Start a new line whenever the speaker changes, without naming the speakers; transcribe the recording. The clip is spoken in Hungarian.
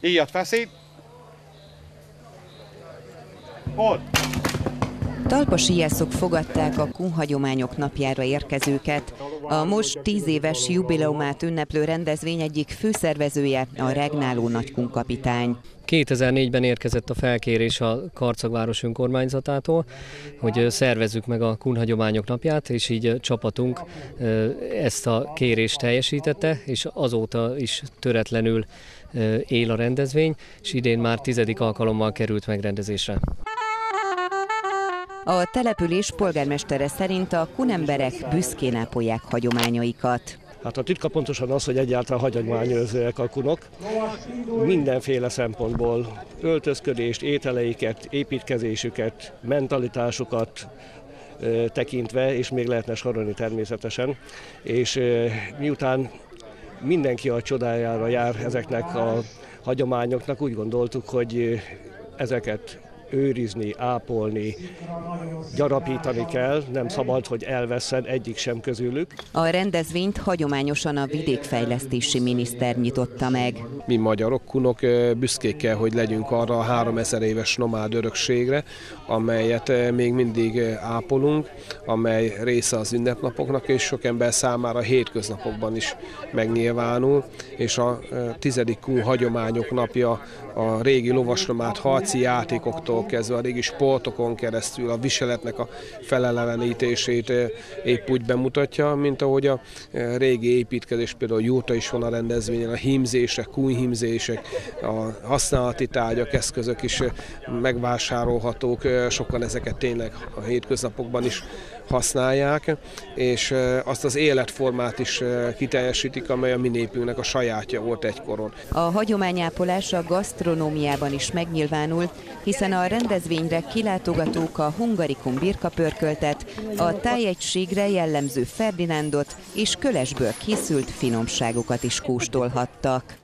Íjat feszít. Ott.
Talpasi jászok fogadták a kunhagyományok napjára érkezőket. A most tíz éves jubileumát ünneplő rendezvény egyik főszervezője a regnáló nagykunkapitány.
2004-ben érkezett a felkérés a Karcagváros önkormányzatától, hogy szervezzük meg a kunhagyományok napját, és így csapatunk ezt a kérést teljesítette, és azóta is töretlenül él a rendezvény, és idén már tizedik alkalommal került megrendezésre.
A település polgármestere szerint a kunemberek büszkén ápolják hagyományaikat.
Hát a titka pontosan az, hogy egyáltalán hagyományőrzőek a kunok. Mindenféle szempontból öltözködést, ételeiket, építkezésüket, mentalitásukat tekintve, és még lehetne sorolni természetesen. És miután mindenki a csodájára jár ezeknek a hagyományoknak, úgy gondoltuk, hogy ezeket őrizni, ápolni, gyarapítani kell, nem szabad, hogy elveszen egyik sem közülük.
A rendezvényt hagyományosan a vidékfejlesztési miniszter nyitotta meg.
Mi magyarok, kunok büszkék kell, hogy legyünk arra a 3000 éves nomád örökségre, amelyet még mindig ápolunk, amely része az ünnepnapoknak, és sok ember számára hétköznapokban is megnyilvánul, és a tizedik kun hagyományok napja a régi lovasnomát harci játékoktól sportoktól kezdve a régi sportokon keresztül a viseletnek a felelevenítését eh, épp úgy bemutatja, mint ahogy a eh, régi építkezés, például Júta is van a rendezvényen, a hímzések, kúnyhímzések, a használati tárgyak, eszközök is eh, megvásárolhatók, sokan ezeket tényleg a hétköznapokban is használják, és azt az életformát is kiteljesítik, amely a mi népünknek a sajátja volt egykoron.
A hagyományápolás a gasztronómiában is megnyilvánul, hiszen a rendezvényre kilátogatók a hungarikum birkapörköltet, a tájegységre jellemző Ferdinándot és kölesből készült finomságokat is kóstolhattak.